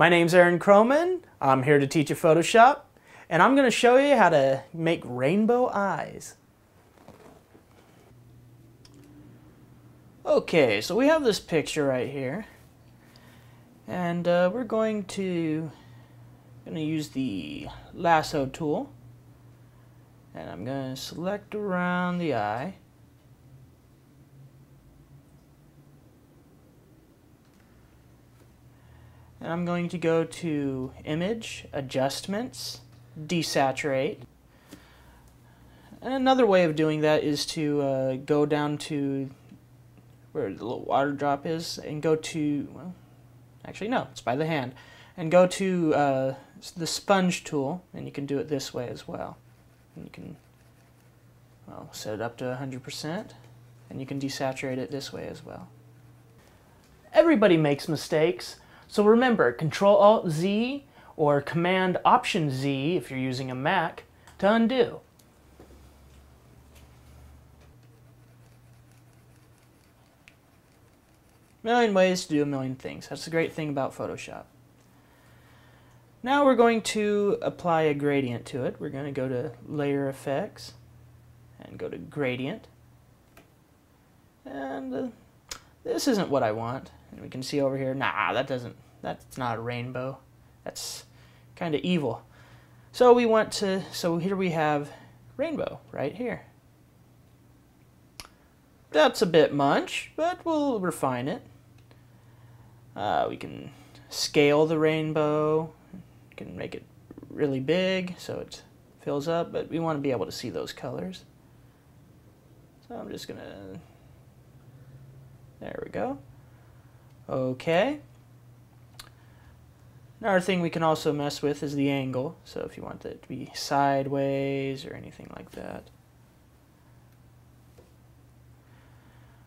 My name's Aaron Kromann. I'm here to teach you Photoshop, and I'm going to show you how to make rainbow eyes. Okay, so we have this picture right here, and uh, we're going to going to use the lasso tool, and I'm going to select around the eye. And I'm going to go to Image, Adjustments, Desaturate. And another way of doing that is to uh, go down to where the little water drop is and go to, well, actually no, it's by the hand, and go to uh, the sponge tool, and you can do it this way as well. And you can well, set it up to 100%, and you can desaturate it this way as well. Everybody makes mistakes. So remember, Control-Alt-Z or Command-Option-Z if you're using a Mac to undo. Million ways to do a million things. That's the great thing about Photoshop. Now we're going to apply a gradient to it. We're going to go to Layer Effects and go to Gradient. And uh, this isn't what I want. And we can see over here, nah, that doesn't, that's not a rainbow. That's kind of evil. So we want to, so here we have rainbow right here. That's a bit much, but we'll refine it. Uh, we can scale the rainbow, we can make it really big so it fills up, but we want to be able to see those colors. So I'm just going to, there we go. Okay. Another thing we can also mess with is the angle. So if you want it to be sideways or anything like that.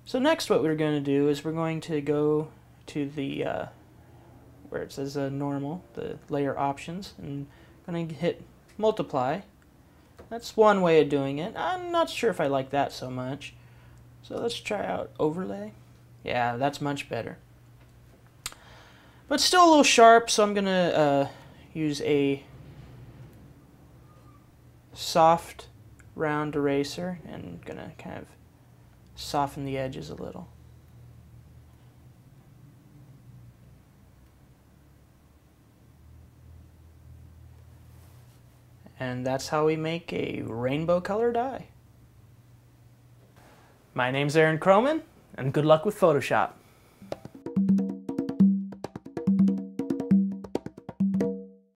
So next what we're going to do is we're going to go to the uh, where it says uh, normal, the layer options, and I'm going to hit multiply. That's one way of doing it. I'm not sure if I like that so much. So let's try out overlay. Yeah, that's much better but still a little sharp, so I'm going to uh, use a soft round eraser and going to kind of soften the edges a little. And that's how we make a rainbow colored eye. My name's Aaron Kromann, and good luck with Photoshop.